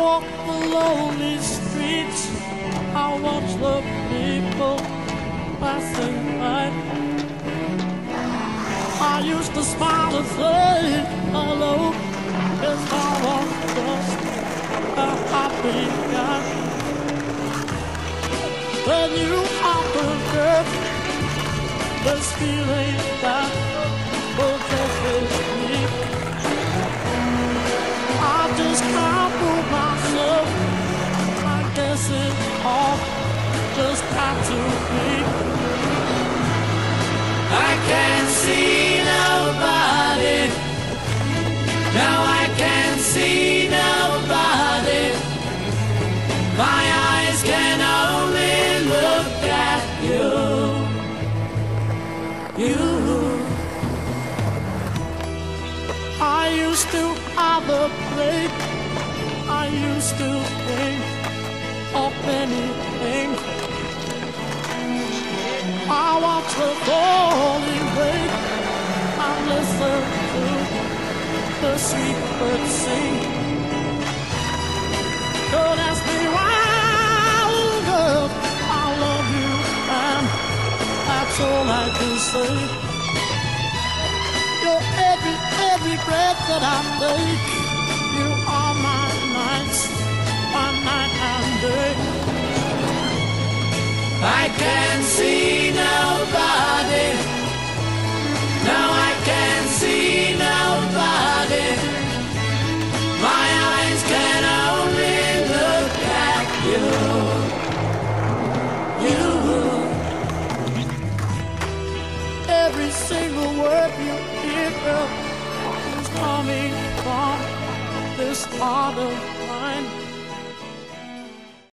lonely streets, I watch the people passing by. I used to smile and say hello, cause I was just a happy guy. Then you offered this feeling that possesses me. I just. It all just had to be. I can't see nobody. No, I can't see nobody. My eyes can only look at you. You. I used to have a break. I used to think of anything. I watch the falling rain. I listen to the sweet birds sing. Don't ask me why, little girl. I love you, and that's all I can say. You're every, every breath that I take. I can't see nobody. No, I can't see nobody. My eyes can only look at you. You. Every single word you hear is coming from this heart of mine.